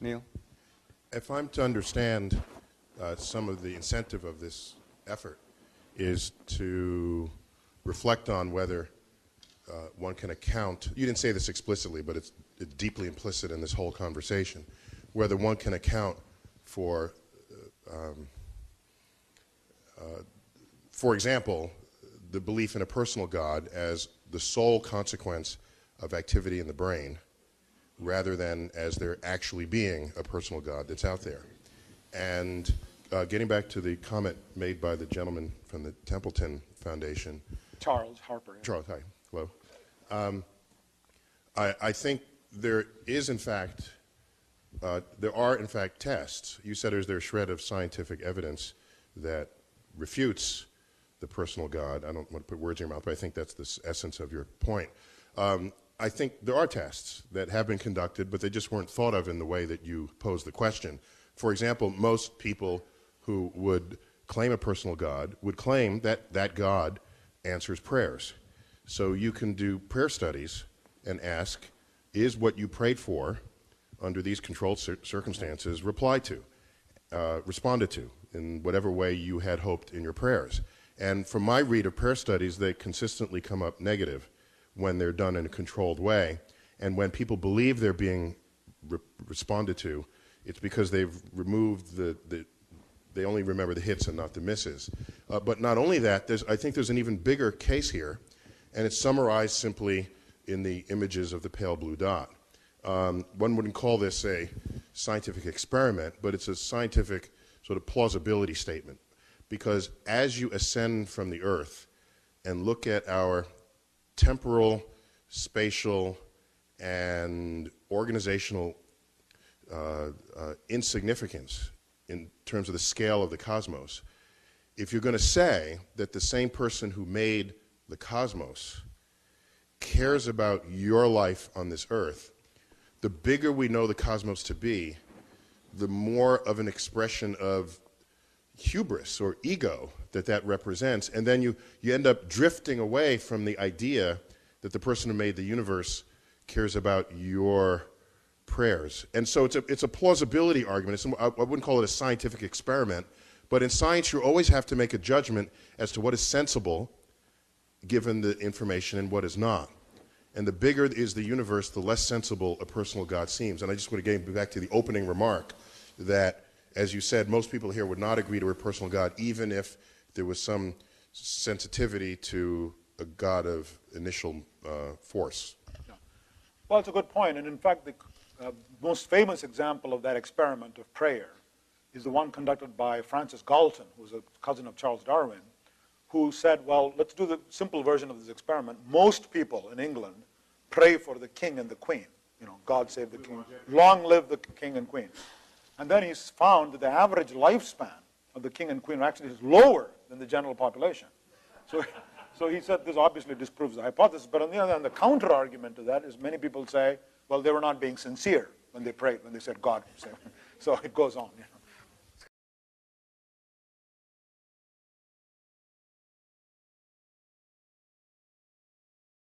Neil? If I'm to understand uh, some of the incentive of this effort is to reflect on whether uh, one can account, you didn't say this explicitly, but it's, it's deeply implicit in this whole conversation, whether one can account for, uh, um, uh, for example, the belief in a personal God as the sole consequence of activity in the brain rather than as there actually being a personal God that's out there. And uh, getting back to the comment made by the gentleman from the Templeton Foundation, Charles Harper. Charles, hi, hello. Um, I, I think there is, in fact, uh, there are, in fact, tests. You said is there a shred of scientific evidence that refutes the personal God. I don't want to put words in your mouth, but I think that's the essence of your point. Um, I think there are tests that have been conducted, but they just weren't thought of in the way that you posed the question. For example, most people who would claim a personal God would claim that that God answers prayers. So you can do prayer studies and ask, is what you prayed for under these controlled cir- circumstances replied to, uh, responded to in whatever way you had hoped in your prayers? And from my read of prayer studies, they consistently come up negative when they're done in a controlled way. And when people believe they're being re- responded to, it's because they've removed the, the they only remember the hits and not the misses. Uh, but not only that, I think there's an even bigger case here, and it's summarized simply in the images of the pale blue dot. Um, one wouldn't call this a scientific experiment, but it's a scientific sort of plausibility statement. Because as you ascend from the Earth and look at our temporal, spatial, and organizational uh, uh, insignificance in terms of the scale of the cosmos, if you're going to say that the same person who made the cosmos cares about your life on this earth, the bigger we know the cosmos to be, the more of an expression of hubris or ego that that represents. And then you, you end up drifting away from the idea that the person who made the universe cares about your prayers. And so it's a, it's a plausibility argument. It's, I I wouldn't call it a scientific experiment, but in science, you always have to make a judgment as to what is sensible given the information and what is not. And the bigger is the universe, the less sensible a personal God seems. And I just want to get back to the opening remark that, as you said, most people here would not agree to a personal God, even if there was some sensitivity to a God of initial uh, force. Well, it's a good point. And in fact, the uh, most famous example of that experiment of prayer is the one conducted by Francis Galton, who was a cousin of Charles Darwin, who said, well, let's do the simple version of this experiment. Most people in England pray for the king and the queen. You know, God save the king. Long live the king and queen. And then he's found that the average lifespan of the king and queen actually is lower than the general population. So, so he said this obviously disproves the hypothesis. But on the other hand, the counter argument to that is many people say, well, they were not being sincere when they prayed, when they said, God. So it goes on. You know.